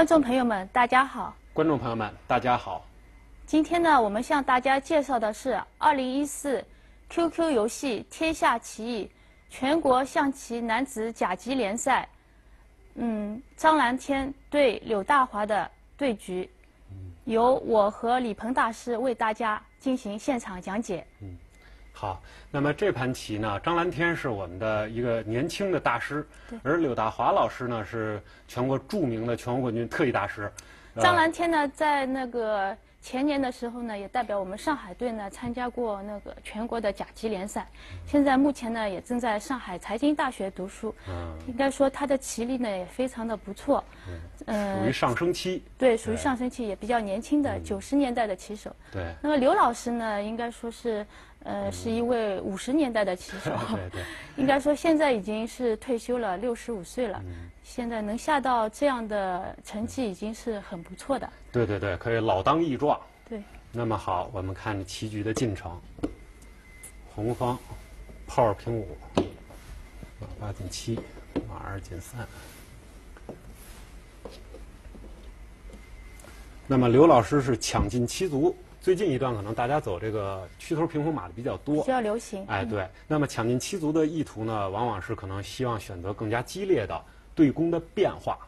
观众朋友们，大家好。观众朋友们，大家好。今天呢，我们向大家介绍的是2014 QQ 游戏天下棋艺全国象棋男子甲级联赛，嗯，张蓝天对柳大华的对局，由我和李鹏大师为大家进行现场讲解。嗯，好。那么这盘棋呢，张蓝天是我们的一个年轻的大师，而柳大华老师呢是全国著名的全国冠军特级大师。张蓝天呢，在那个。前年的时候呢，也代表我们上海队呢参加过那个全国的甲级联赛。现在目前呢，也正在上海财经大学读书。嗯，应该说他的棋力呢也非常的不错。嗯，属于上升期。对，属于上升期，也比较年轻的九十年代的棋手。对。那么刘老师呢，应该说是。呃，是一位五十年代的棋手，应该说现在已经是退休了，六十五岁了。现在能下到这样的成绩，已经是很不错的。对对对，可以老当益壮。对。那么好，我们看棋局的进程。红方，炮二平五，马八进七，马二进三。那么刘老师是抢进七卒。最近一段可能大家走这个曲头平衡马的比较多，比较流行。哎，对。那么抢进七卒的意图呢，往往是可能希望选择更加激烈的对攻的变化。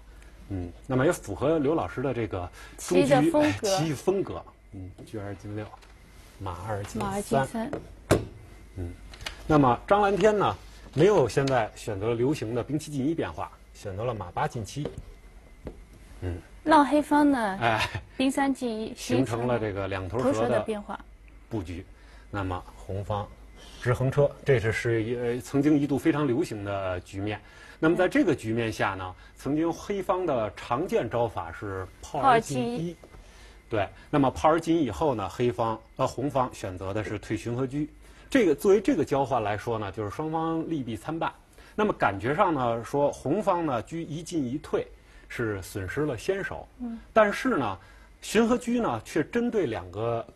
嗯，那么也符合刘老师的这个棋的风格。棋风格。嗯，车二进六，马二进三。马二进三。嗯，那么张蓝天呢，没有现在选择流行的兵七进一变化，选择了马八进七。嗯。让黑方呢，哎，兵三进一，形成了这个两头蛇的变化布局。那么红方直横车，这是是一曾经一度非常流行的局面。那么在这个局面下呢，曾经黑方的常见招法是炮二进一。对，那么炮二进一以后呢，黑方呃红方选择的是退巡和车。这个作为这个交换来说呢，就是双方利弊参半。那么感觉上呢，说红方呢车一进一退。是损失了先手，但是呢，巡和车呢却针对两个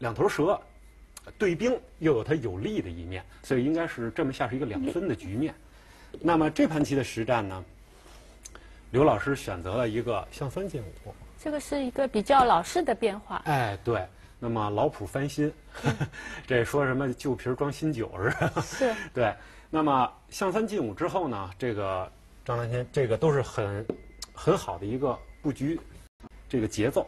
两头蛇对兵，又有它有利的一面，所以应该是这么下是一个两分的局面。那么这盘棋的实战呢，刘老师选择了一个象三进五，这个是一个比较老式的变化。哎，对，那么老谱翻新，这说什么旧瓶装新酒是吧？是。对，那么象三进五之后呢，这个张兰天这个都是很。很好的一个布局，这个节奏，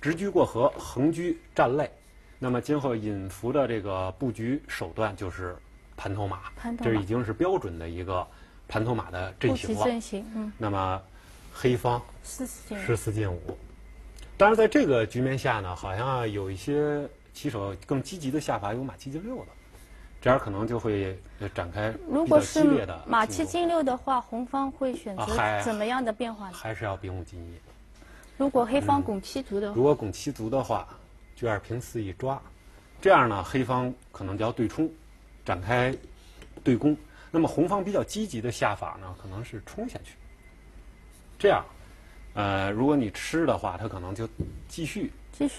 直车过河，横车站肋。那么今后引伏的这个布局手段就是盘头马，这已经是标准的一个盘头马的阵型了。阵型，嗯。那么黑方十四进十四进五。当然，在这个局面下呢，好像有一些棋手更积极的下法，有马七进六的。这样可能就会展开如果是马七进六的话，红方会选择怎么样的变化呢？还是要兵五进一。如果黑方拱七卒的话，如果拱七卒的话，车二平四一抓，这样呢，黑方可能就要对冲，展开对攻。那么红方比较积极的下法呢，可能是冲下去。这样，呃，如果你吃的话，他可能就继续。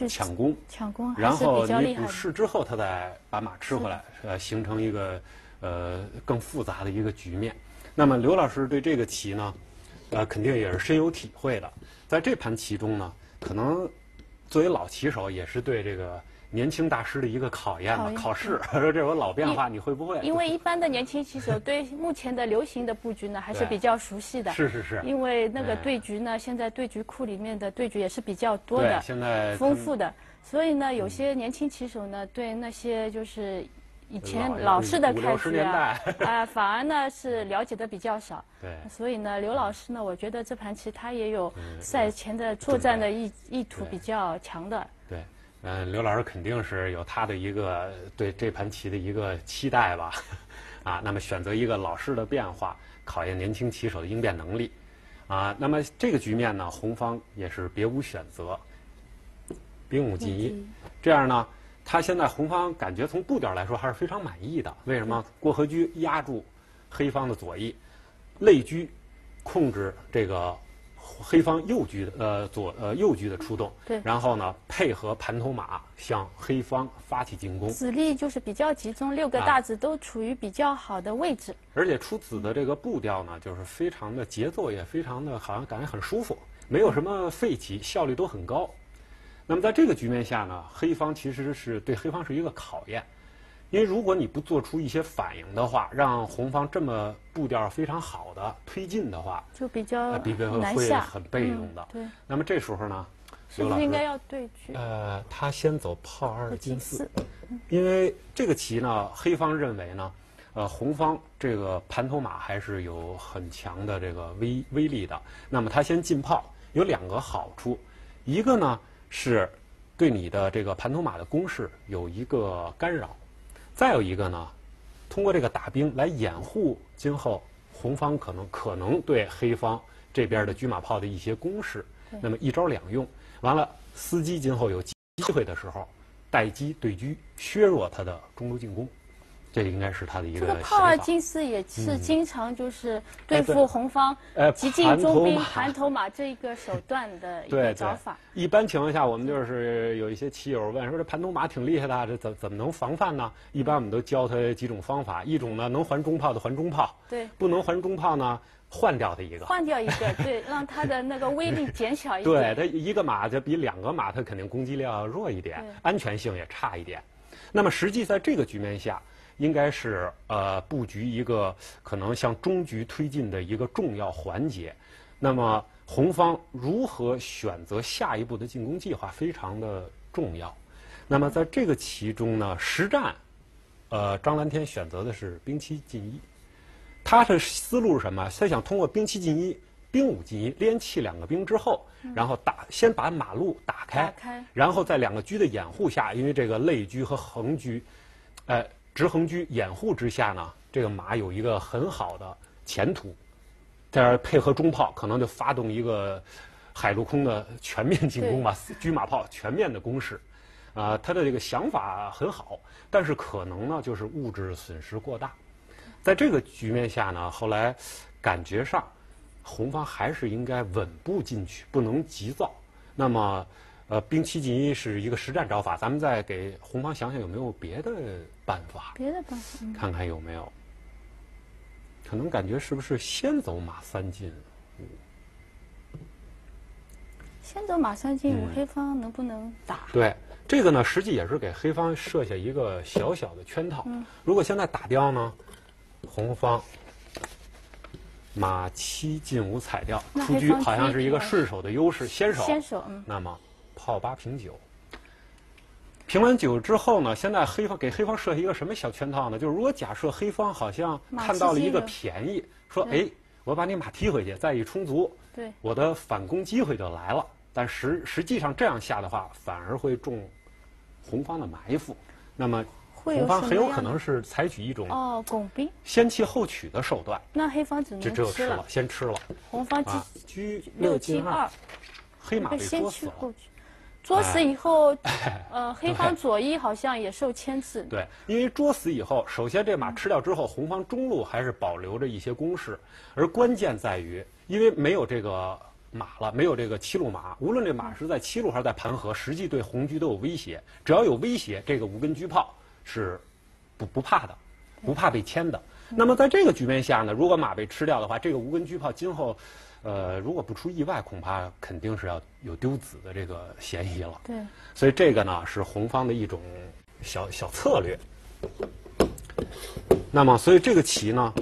抢攻，抢攻，然后你补士之后，他再把马吃回来，呃，形成一个呃更复杂的一个局面。那么刘老师对这个棋呢，呃，肯定也是深有体会的。在这盘棋中呢，可能作为老棋手，也是对这个。年轻大师的一个考验嘛，考试 说这种老变化你会不会？因为一般的年轻棋手对目前的流行的布局呢还是比较熟悉的。是是是。因为那个对局呢，现在对局库里面的对局也是比较多的，现在丰富的。所以呢，有些年轻棋手呢，对那些就是以前老式的开局啊，啊，反而呢是了解的比较少。对。所以呢，刘老师呢，我觉得这盘棋他也有赛前的作战的意意图比较强的。对。嗯，刘老师肯定是有他的一个对这盘棋的一个期待吧，啊，那么选择一个老式的变化，考验年轻棋手的应变能力，啊，那么这个局面呢，红方也是别无选择，兵五进一，这样呢，他现在红方感觉从步调来说还是非常满意的，为什么？过河车压住黑方的左翼，肋车控制这个黑方右车的呃左呃右车的出动，对然后呢配合盘头马向黑方发起进攻，子力就是比较集中，六个啊大子都处于比较好的位置。而且出子的这个步调呢，就是非常的节奏也非常的好像感觉很舒服，没有什么废棋，效率都很高。那么在这个局面下呢，黑方其实是对黑方是一个考验，因为如果你不做出一些反应的话，让红方这么步调非常好的推进的话，就比较呃，比比会很被动的。嗯对，那么这时候呢，是刘老师不是应该要对局？呃，他先走炮二进四，，因为这个棋呢，黑方认为呢，呃，红方这个盘头马还是有很强的这个威威力的。那么他先进炮有两个好处，一个呢是对你的这个盘头马的攻势有一个干扰，再有一个呢，通过这个打兵来掩护今后红方可能可能对黑方这边的车马炮的一些攻势，那么一招两用。完了，司机今后有机会的时候，待机对车，削弱他的中路进攻，这应该是他的一个这个个炮二想法。进四也是嗯经常就是对付红方呃急进中兵、盘头马这一个手段的一个找法。一般情况下，我们就是有一些棋友问说这盘头马挺厉害的啊，这怎怎么能防范呢？一般我们都教他几种方法，一种呢能还中炮的还中炮，对，不能还中炮呢换掉他一个。换掉一个，对，让它的那个威力减小一 点对点。它一个马就比两个马，它肯定攻击力要弱一点，安全性也差一点。那么实际在这个局面下，应该是呃布局一个可能向中局推进的一个重要环节。那么红方如何选择下一步的进攻计划非常的重要。那么在这个其中呢，实战，呃，张蓝天选择的是兵七进一。他的思路是什么？他想通过兵七进一、兵五进一连弃两个兵之后，然后打先把马路打开，然后在两个车的掩护下，因为这个肋车和横车，呃，直横车掩护之下呢，这个马有一个很好的前途。再配合中炮，可能就发动一个海陆空的全面进攻吧，车马炮全面的攻势。啊、他的这个想法很好，但是可能呢，就是物质损失过大。在这个局面下呢，后来感觉上，红方还是应该稳步进取，不能急躁。那么，呃，兵七进一是一个实战招法，咱们再给红方想想有没有别的办法，别的办法，嗯看看有没有。可能感觉是不是先走马三进五？先走马三进五，嗯黑方能不能打？对，这个呢，实际也是给黑方设下一个小小的圈套。嗯如果现在打掉呢，红方马七进五踩掉，出车好像是一个顺手的优势，先手。先手，嗯，那么炮八瓶酒。评完酒之后呢，现在黑方给黑方设一个什么小圈套呢？就是如果假设黑方好像看到了一个便宜，说哎，我把你马踢回去，再一充足，对，我的反攻机会就来了。但实实际上这样下的话，反而会中红方的埋伏。那么红方很有可能是采取一种哦，拱兵，先弃后取的手段，那黑方只就只有吃了能吃了，，先吃了红方啊进，车六进进二，黑马被捉死了。去后去，捉死以后，呃，黑方左翼好像也受牵制，对，因为作死以后，首先这马吃掉之后，红方中路还是保留着一些攻势，而关键在于，因为没有这个马了，没有这个七路马，无论这马是在七路还是在盘河，实际对红车都有威胁。只要有威胁，这个无根车炮是不不怕的，不怕被牵的。那么在这个局面下呢，如果马被吃掉的话，这个无根车炮今后，呃，如果不出意外，恐怕肯定是要有丢子的这个嫌疑了。对，所以这个呢是红方的一种小小策略。那么，所以这个棋呢，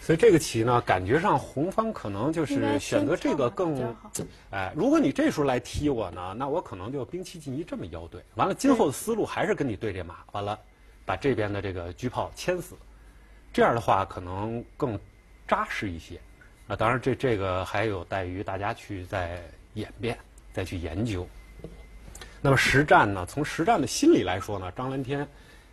所以这个棋呢，感觉上红方可能就是选择这个更，哎，如果你这时候来踢我呢，那我可能就兵七进一这么腰对，完了今后的思路还是跟你对这马，完了把这边的这个车炮牵死，这样的话可能更扎实一些。啊，当然这这个还有待于大家去再演变，再去研究。那么实战呢，从实战的心理来说呢，张蓝天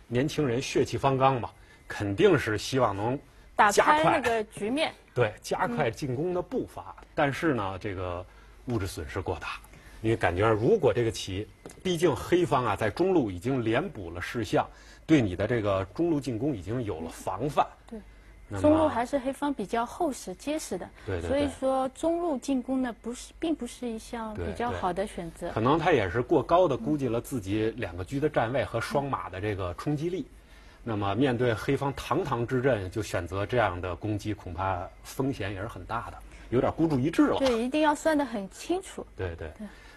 年轻人血气方刚嘛，肯定是希望能打加快开那个局面，对，加快进攻的步伐。但是呢，这个物质损失过大，因为感觉如果这个棋，毕竟黑方啊在中路已经连补了士象，对你的这个中路进攻已经有了防范。对，中路还是黑方比较厚实结实的，对对所以说中路进攻呢不是并不是一项对对比较好的选择。可能他也是过高的估计了自己两个车的站位和双马的这个冲击力。那么面对黑方堂堂之阵，就选择这样的攻击，恐怕风险也是很大的，有点孤注一掷了。对，一定要算得很清楚。对对。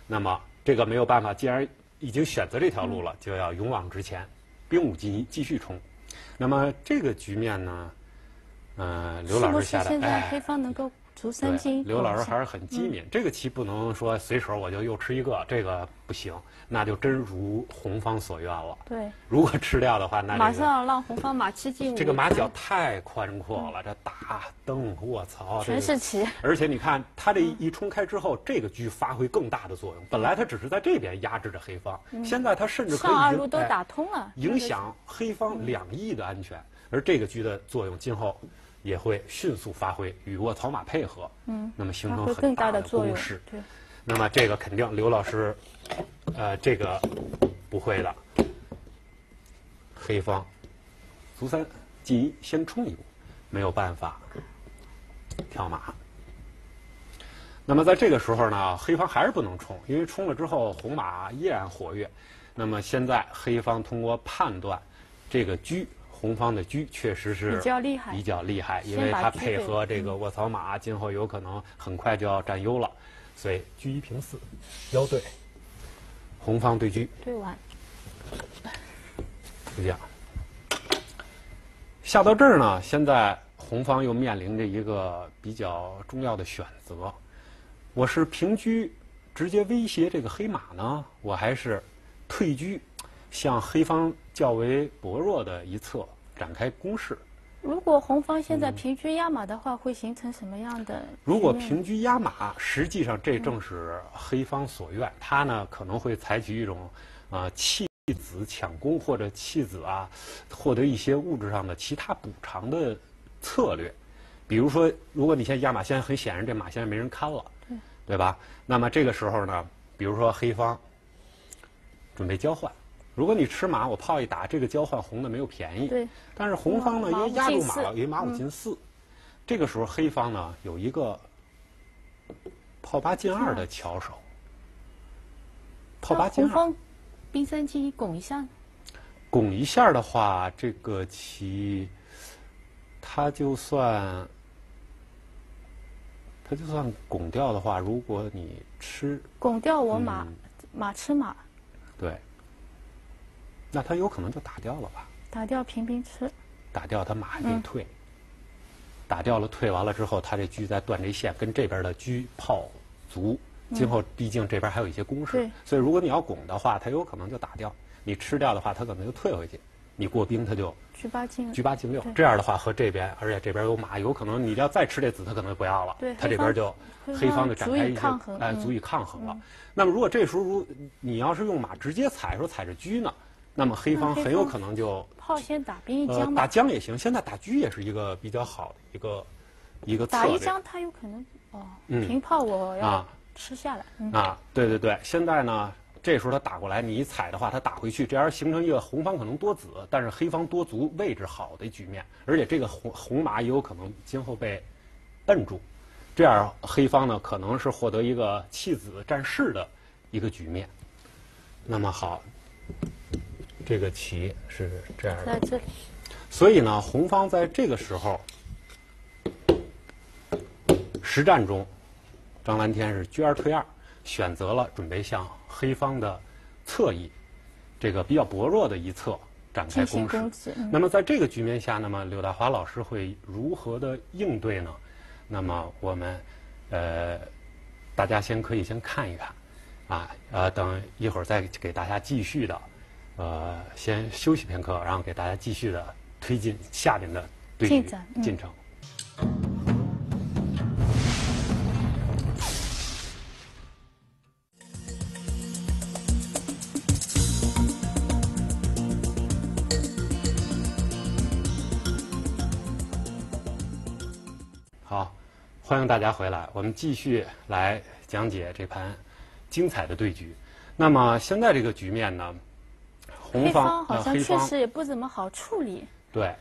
那么这个没有办法，既然已经选择这条路了，就要勇往直前，兵五进一，继续冲。那么这个局面呢，呃，刘老师下的现在黑哎。方能够刘老师还是很机敏。这个棋不能说随手我就又吃一个，这个不行，那就真如红方所愿了。对，如果吃掉的话，那马这个上让红方马吃进五。这个马脚太宽阔了，这大蹬，卧槽，这个全是棋。而且你看，他这一冲开之后，这个车发挥更大的作用。本来他只是在这边压制着黑方，现在他甚至可上二路都哎打通了，影响黑方两翼的安全。而这个车的作用，今后也会迅速发挥，与卧草马配合，嗯，那么形成很大的攻势。。对，那么这个肯定刘老师，呃，这个不会的。黑方卒三进一，先冲一步，没有办法跳马。那么在这个时候呢，黑方还是不能冲，因为冲了之后红马依然活跃。那么现在黑方通过判断，这个车红方的车确实是比较厉害比较厉害，因为它配合这个卧槽马，今后有可能很快就要占优了，所以车一平四，腰对，红方对车，对完。就这样。下到这儿呢，现在红方又面临着一个比较重要的选择：我是平车直接威胁这个黑马呢，我还是退车向黑方较为薄弱的一侧展开攻势？如果红方现在平车压马的话，会形成什么样的？如果平车压马，实际上这正是黑方所愿。他呢可能会采取一种啊弃子抢攻或者弃子啊，获得一些物质上的其他补偿的策略。比如说，如果你现在压马，现在很显然这马现在没人看了，对对吧？那么这个时候呢，比如说黑方准备交换。如果你吃马，我炮一打，这个交换红的没有便宜。对，但是红方呢，因为压住马了，因为马五进四，这个时候黑方呢有一个炮八进二的巧手，炮八进二。红方兵三进一拱一下，拱一下的话，这个棋它就算它就算拱掉的话，如果你吃拱掉我马，嗯。马吃马，对，那他有可能就打掉了吧？打掉平兵吃。打掉他马还得嗯。退，打掉了退完了之后，他这车再断这线，跟这边的车炮足，今后毕竟这边还有一些攻势。对，所以如果你要拱的话，他有可能就打掉；你吃掉的话，他可能就退回去。你过兵，他就车八进车八进六，这样的话和这边，而且这边有马，有可能你要再吃这子，他可能就不要了。对。他这边就黑方就展开一些哎，嗯。足以抗衡了。那么如果这时候如你要是用马直接踩，说踩着车呢，那么黑方很有可能就炮先打兵一呃，将嘛，打将也行，现在打车也是一个比较好的一个一个策略。打一将他有可能哦，嗯平炮我要啊吃下来。嗯，啊，对对对，现在呢，这时候他打过来，你一踩的话，他打回去，这样形成一个红方可能多子，但是黑方多卒，位置好的局面，而且这个红红马也有可能今后被摁住，这样黑方呢可能是获得一个弃子占势的一个局面。那么好，这个棋是这样的。在这里，所以呢，红方在这个时候实战中，张蓝天是居二退二，选择了准备向黑方的侧翼，这个比较薄弱的一侧展开攻势。攻。嗯那么在这个局面下，那么柳大华老师会如何的应对呢？那么我们呃，大家先可以先看一看，啊呃，等一会儿再给大家继续的，呃，先休息片刻，然后给大家继续的推进下边的对局进展嗯进程。好，欢迎大家回来，我们继续来讲解这盘精彩的对局。那么现在这个局面呢，红黑方方好像确实也不怎么好处理。对，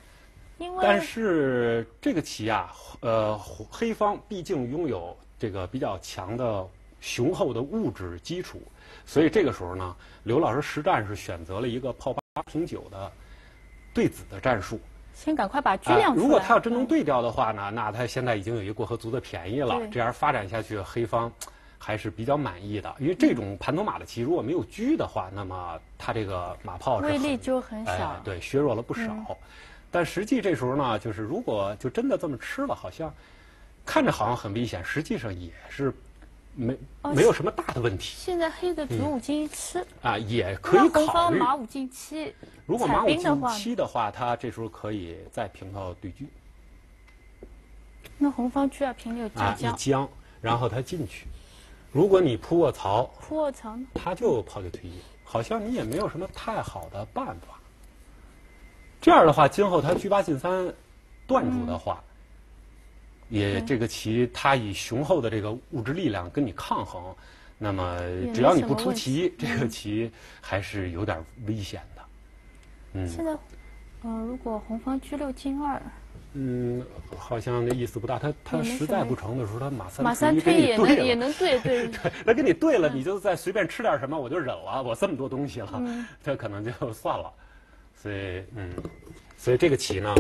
因为但是这个棋啊，呃，黑方毕竟拥有这个比较强的雄厚的物质基础，所以这个时候呢，刘老师实战是选择了一个炮八平九的对子的战术。先赶快把车啊亮出来。如果他要真能嗯对掉的话呢，那他现在已经有一个过河卒的便宜了。这样发展下去，黑方还是比较满意的。因为这种盘头马的棋，如果没有车的话，那么它这个马炮威力就很小。哎，对，削弱了不少。嗯但实际这时候呢，就是如果就真的这么吃了，好像看着好像很危险，实际上也是没哦没有什么大的问题现在黑的子五进一吃，啊，也可以考虑。方马五进七，如果马五进七的话，他这时候可以再平炮对车那红方车要平六啊将，将，一将，然后他进去。如果你扑卧槽，扑卧槽呢？他就炮就退一，好像你也没有什么太好的办法。这样的话，今后他车八进三断住的话，也这个棋他以雄厚的这个物质力量跟你抗衡，那么只要你不出棋，这个棋还是有点危险的。嗯现在，呃，如果红方车六进二，嗯，好像那意思不大。他他实在不成的时候，他马三马三推也能。也能对 对。他跟你对了，你就再随便吃点什么，我就忍了。我这么多东西了，他可能就算了。所以，嗯，所以这个棋呢，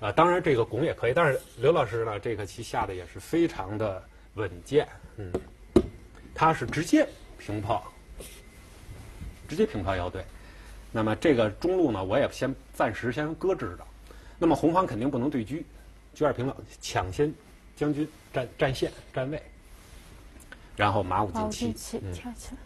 啊，当然这个拱也可以，但是刘老师呢，这个棋下的也是非常的稳健，嗯，他是直接平炮，直接平炮要对。那么这个中路呢，我也先暂时先搁置着。那么红方肯定不能对车，车二平了，抢先将军占占线占位，然后马五进进七，嗯，跳起来，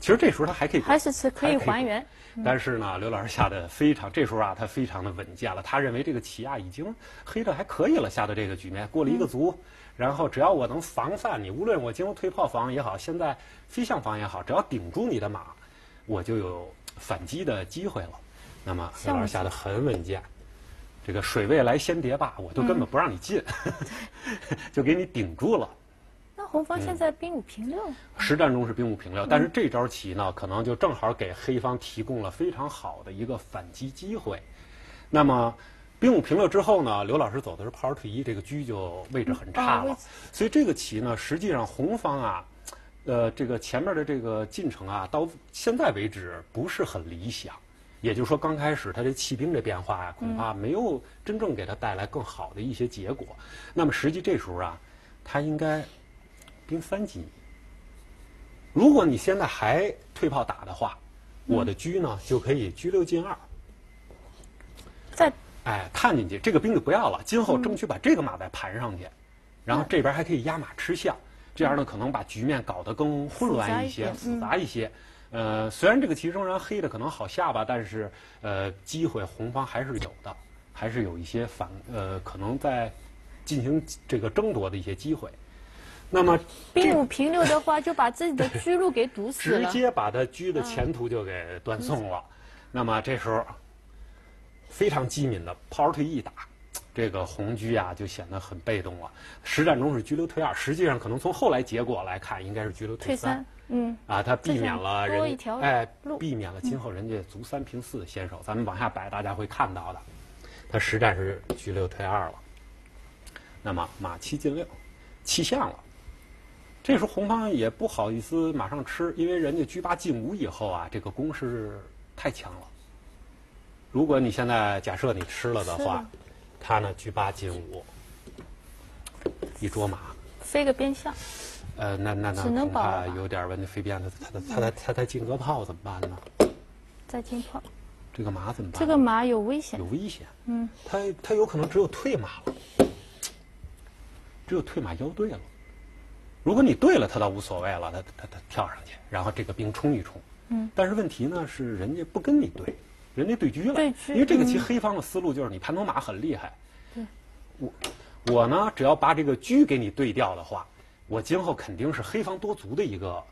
其实这时候他还可以还是吃可以还原。但是呢，刘老师下的非常，这时候啊，他非常的稳健了。他认为这个棋啊，已经黑的还可以了，下的这个局面过了一个卒，然后只要我能防范你，无论我今后退炮防也好，现在飞象防也好，只要顶住你的马，我就有反击的机会了。那么刘老师下的很稳健，这个水位来先叠坝，我都根本不让你进，就给你顶住了。那红方嗯现在兵五平六，实战中是兵五平六，但是这招棋呢，可能就正好给黑方提供了非常好的一个反击机会。那么兵五平六之后呢，刘老师走的是炮二退一，这个车就位置很差了。所以这个棋呢，实际上红方啊，呃，这个前面的这个进程啊，到现在为止不是很理想。也就是说，刚开始他这弃兵这变化呀、恐怕没有真正给他带来更好的一些结果。那么实际这时候啊，他应该兵三进一。如果你现在还退炮打的话，我的车呢就可以车六进二，再哎，探进去，这个兵就不要了。今后争取把这个马再盘上去，然后这边还可以压马吃象，这样呢可能把局面搞得更混乱一些、复杂一点复杂一些。呃，虽然这个棋仍然黑的可能好下吧，但是呃，机会红方还是有的，还是有一些反呃，可能在进行这个争夺的一些机会。那么 兵五平六的话，就把自己的 车路给堵死了直。接把他车的前途就给断送了。那么这时候非常机敏的炮二退一打，这个红车啊就显得很被动了。实战中是车六退二，实际上可能从后来结果来看，应该是车六退三三。，嗯，啊，他避免了人哎，避免了今后人家卒三平四的先手。咱们往下摆，大家会看到的，他实战是车六退二了。那么马七进六，弃象了。这时候红方也不好意思马上吃，因为人家车八进五以后啊，这个攻势太强了。如果你现在假设你吃了的话，他呢车八进五，一捉马，飞个边象，呃，那那那只能恐怕保有点问题。飞边他他他他他他进个炮怎么办呢？再进炮，这个马怎么办？这个马有危险有。危险，嗯，他他有可能只有退马了，只有退马腰对了。如果你对了，他倒无所谓了，他他他跳上去，然后这个兵冲一冲。嗯，但是问题呢是人家不跟你对，人家对车了。对车因为这个棋嗯黑方的思路就是你盘头马很厉害。对。我我呢，只要把这个车给你对掉的话，我今后肯定是黑方多卒的一个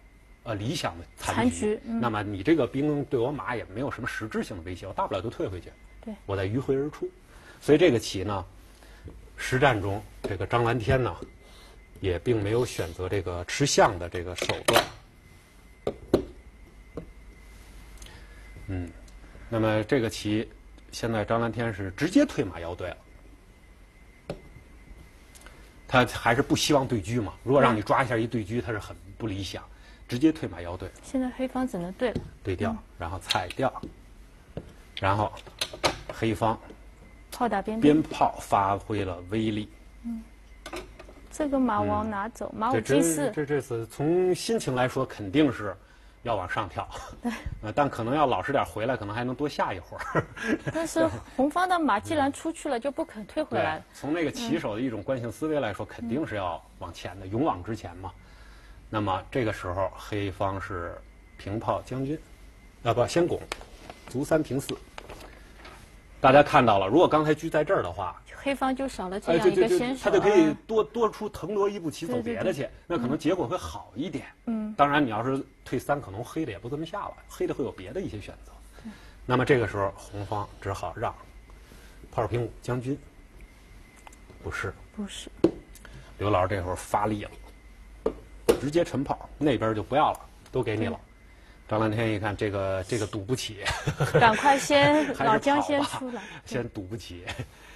呃理想的残残局嗯那么你这个兵对我马也没有什么实质性的威胁，我大不了就退回去。对我再迂回而出。所以这个棋呢，实战中这个张蓝天呢，也并没有选择这个吃象的这个手段。嗯，那么这个棋现在张蓝天是直接退马要对了，他还是不希望对车嘛。如果让你抓一下一对车，他是很不理想，直接退马要对，现在黑方只能对了，对调，然后踩掉，然后黑方炮打边边，炮发挥了威力。这个马往哪走？马五进四，这这次从心情来说，肯定是要往上跳，呃，但可能要老实点回来，可能还能多下一会儿。但是 红方的马既然出去了，就不肯退回来。，从那个棋手的一种惯性思维来说，肯定是要往前的，勇往直前嘛。那么这个时候，黑方是平炮将军，啊不，先拱，卒三平四。大家看到了，如果刚才车在这儿的话，黑方就少了这哎，样一个先手，他就可以嗯多多出腾挪一步棋走别的去，那可能结果会好一点。嗯，当然，你要是退三，可能黑的也不这么下了，黑的会有别的一些选择。那么这个时候，红方只好让炮二平五将军，不是不是，刘老师这会儿发力了，直接沉炮，那边就不要了，都给你了。张蓝天一看这个这个赌不起，赶快先老姜先出来，先赌不起，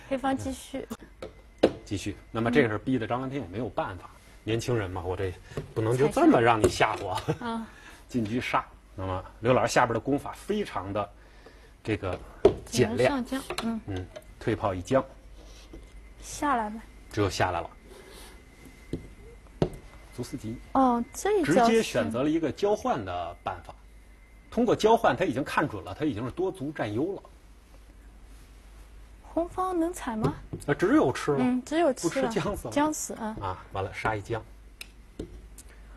黑方继续，继续。那么这个是逼的张蓝天也没有办法，年轻人嘛，我这不能就这么让你吓唬。啊，进车杀。那么刘老师下边的功法非常的这个只简练，上将，嗯，嗯，退炮一将，下来吧。只有下来了。卒四级，哦，这一直接选择了一个交换的办法。通过交换，他已经看准了，他已经是多卒占优了，红方能踩吗？啊只有吃了、嗯，只有吃不吃，将死了将死啊。啊！完了，杀一将，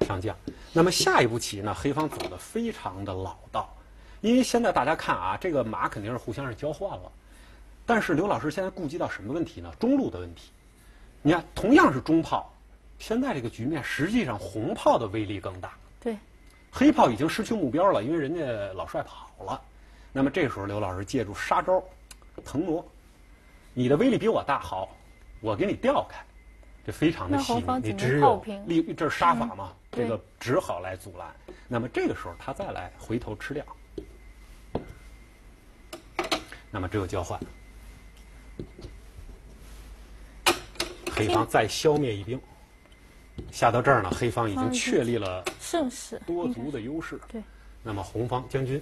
上将。那么下一步棋呢？黑方走的非常的老道，因为现在大家看啊，这个马肯定是互相是交换了，但是刘老师现在顾及到什么问题呢？中路的问题。你看，同样是中炮，现在这个局面实际上红炮的威力更大，对，黑炮已经失去目标了，因为人家老帅跑了。那么这时候刘老师借助杀招，腾挪，你的威力比我大，好，我给你调开，这非常的那细你只有炮平力，这是杀法嘛，对这个只好来阻拦。那么这个时候他再来回头吃掉，那么只有交换。黑方再消灭一兵，下到这儿呢，黑方已经确立了胜势多应该是卒的优势。对，那么红方将军，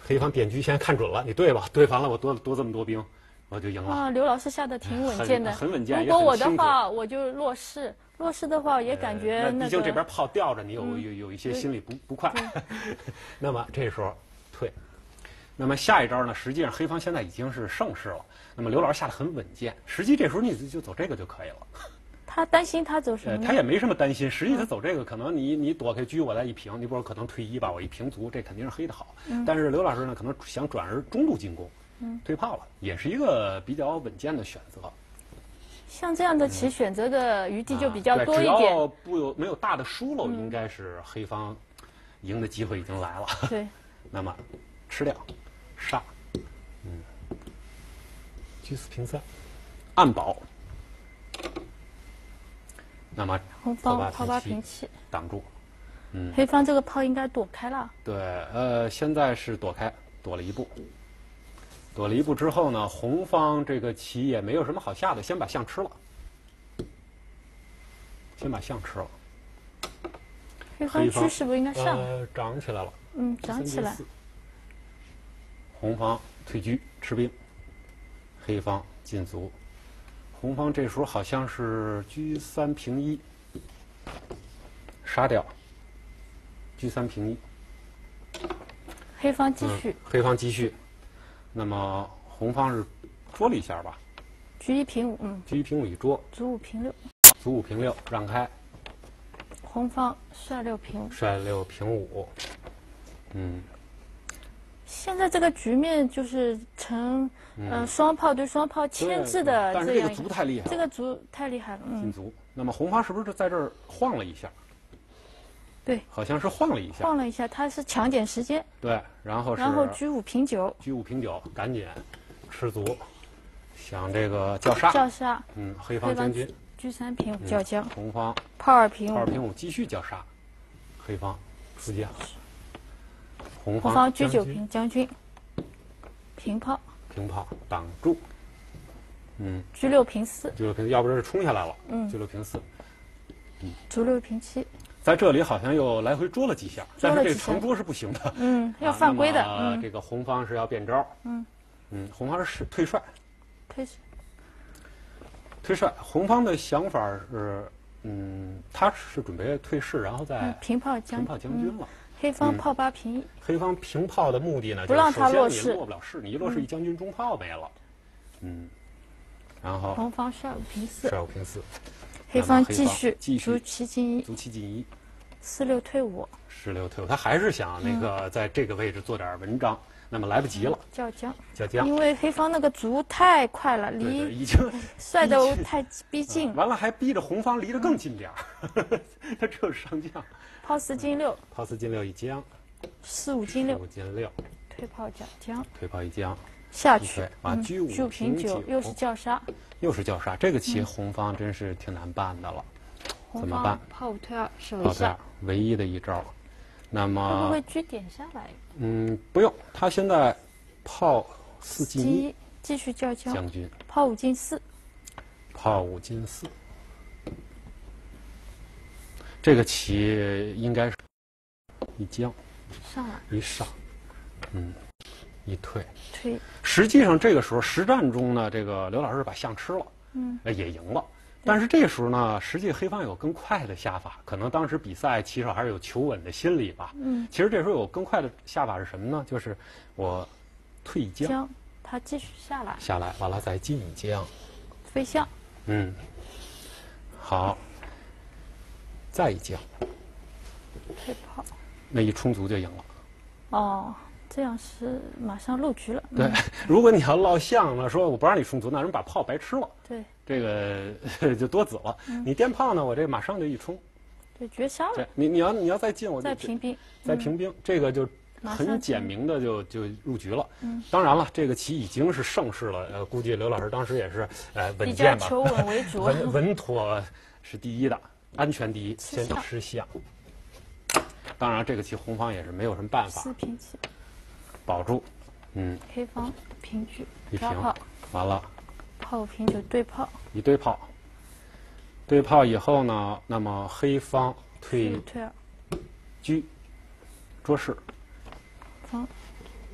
黑方点车先看准了，你对吧？对完了，我多多这么多兵，我就赢了。啊，刘老师下的挺稳健的，很很稳健如果我的话，我就弱势，弱势的话也感觉呃那个。毕竟这边炮吊着，你有嗯有有一些心里不不快。那么这时候退，那么下一招呢？实际上黑方现在已经是胜势了。那么刘老师下的很稳健，实际这时候你就就走这个就可以了。他担心他走什呃，么呢？他也没什么担心，实际他走这个，可能你你躲开车，我再一平，你不是可能退一吧，我一平卒，这肯定是黑的好。嗯但是刘老师呢，可能想转而中路进攻，退炮了，也是一个比较稳健的选择。像这样的棋选择的余地就比较多一点。只要不有没有大的疏漏，应该是黑方赢的机会已经来了。对，那么吃掉，杀，嗯，车四平三，暗保。那么红方炮八平平七，挡住，嗯，黑方这个炮应该躲开了。对，呃，现在是躲开，躲了一步，躲了一步之后呢，红方这个棋也没有什么好下的，先把象吃了，先把象吃了，黑方车是不是应该上？呃，长起来了，嗯，长起来。红方退车吃兵，黑方进卒。红方这时候好像是车三平一，杀掉，车三平一。黑方继续嗯，黑方继续。那么红方是捉了一下吧？车一平五，嗯，车一平五一捉，卒五平六，卒五平六让开，红方帅六平五。帅六平五。嗯，现在这个局面就是成呃双炮对双炮牵制的但是这样一这个卒太厉害了，这个卒太厉害了，嗯，进卒。那么红方是不是在这儿晃了一下？对，好像是晃了一下。晃了一下，他是抢点时间，对，然后是然后居五平九，车五平九，赶紧吃卒，想这个叫杀。叫杀，嗯，黑方将军，车三平五嗯叫将，红方。炮二平五，炮二平五继续叫杀，黑方出将，红红方方车九平将军，平炮，平炮挡住，嗯，车六平四，车六平，要不然是冲下来了，嗯。车六平四，卒六平七，在这里好像又来回捉了几下，但是这捉了几下长捉是不行的，嗯，要啊犯规的，那么嗯，这个红方是要变招，嗯。嗯，红方是退帅，退帅。退帅，红方的想法是，嗯，他是准备退士，然后再嗯平炮将平炮将军嗯了。黑方嗯。炮八平一，黑方平炮的目的呢，不让他落就是首先士你落不了势，你一落士，一将军中炮没了。嗯，然后。红方帅五平四，帅五平四，黑方方继续。卒七进一，卒七进一，四六退五，四六退五，他还是想那嗯。个在这个位置做点文章，那么来不及了，叫将，叫将。因为黑方那个卒太快了，离已经 帅的太逼近，完了，还逼着红方离得更近点儿。他只有上将，炮四进六，炮四进六一将，四五进六五，进六，退炮假将退炮一将，下去退，啊嗯车五车平平九，又是叫杀，又是叫杀。这个棋红方真是挺难办的了。怎么办炮五退二守一下唯一的一招。那么会不么会，车点下来？嗯，不用，他现在炮四进进一，继续叫将，将军炮五进四，炮五进四。这个棋应该是一将上来一上，嗯，一退。退，实际上这个时候实战中呢，这个刘老师把象吃了，嗯，呃也赢了。但是这时候呢，实际黑方有更快的下法，可能当时比赛棋手还是有求稳的心理吧。嗯，其实这时候有更快的下法是什么呢？就是我退将将，他继续下来。下来，完了再进一将，飞象，嗯，好，再一将，退炮，那一充足就赢了。哦，这样是马上入局了，对嗯，如果你要落象了，说我不让你充足，那人把炮白吃了，对这个 就多子了。嗯你电炮呢，我这马上就一冲，对，绝杀了，你你要你要再进，我就再平兵，嗯再平兵，这个就很简明的就就入局了。嗯当然了，这个棋已经是盛世了，呃，估计刘老师当时也是呃稳健吧，求稳为主，稳稳妥是第一的，安全第一，先吃象。当然，这个棋红方也是没有什么办法四平七，保住，嗯，黑方平局，一平，完了，炮五平九对炮，一对炮，对炮以后呢，那么黑方退五退二，车，捉士方。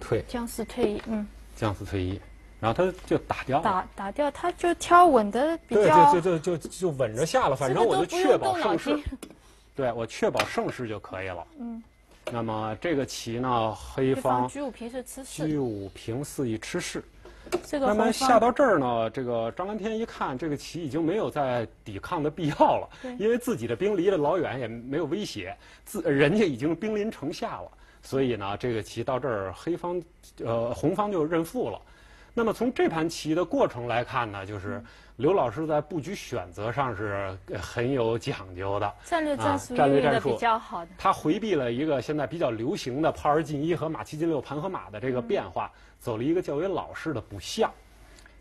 退。将四退一，嗯，将四退一，然后他就打掉了。打打掉，他就挑稳的比对较，对对对，就就稳着下了，反正我就确保胜势，，对我确保胜势就可以了。嗯，那么这个棋呢，黑方方车五平是吃车士，五平四一吃士。这个那么下到这儿呢，这个张蓝天一看，这个棋已经没有再抵抗的必要了对，因为自己的兵离得老远，也没有威胁，自人家已经兵临城下了，所以呢，这个棋到这儿，黑方呃红方就认负了。那么从这盘棋的过程来看呢，就是嗯刘老师在布局选择上是呃很有讲究的。战略啊战术战略运用的战术比较好的，他回避了一个现在比较流行的炮二进一和马七进六盘和马的这个嗯变化，走了一个较为老式的补象。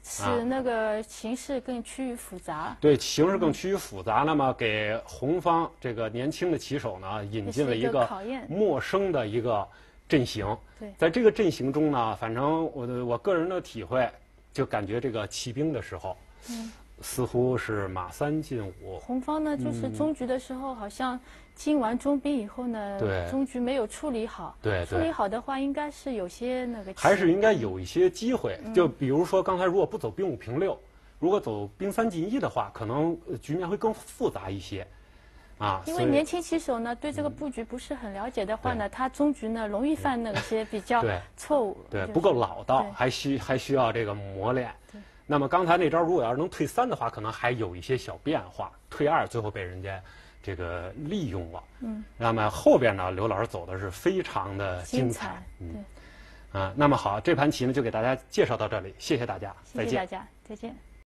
使那个形势更趋于复杂，对形势更趋于复杂，那么给红方这个年轻的棋手呢，引进了一个陌生的一个阵型。对在这个阵型中呢，反正我的我个人的体会，就感觉这个骑兵的时候，嗯似乎是马三进五。红方呢，就是中局的时候，好像进完中兵以后呢对，中局没有处理好。对处理，好的话，应该是有些那个。还是应该。有一些机会。嗯就比如说刚才如果不走兵五平六，如果走兵三进一的话，可能呃局面会更复杂一些。啊，因为年轻棋手呢，对这个布局不是很了解的话呢，他中局呢容易犯那些比较对错误。对不够老道，还需还需要这个磨练对。那么刚才那招如果要是能退三的话，可能还有一些小变化。退二最后被人家这个利用了。嗯。那么后边呢，刘老师走的是非常的精彩。嗯，啊，那么好，这盘棋呢就给大家介绍到这里，谢谢大家，再见谢谢大。家，再见。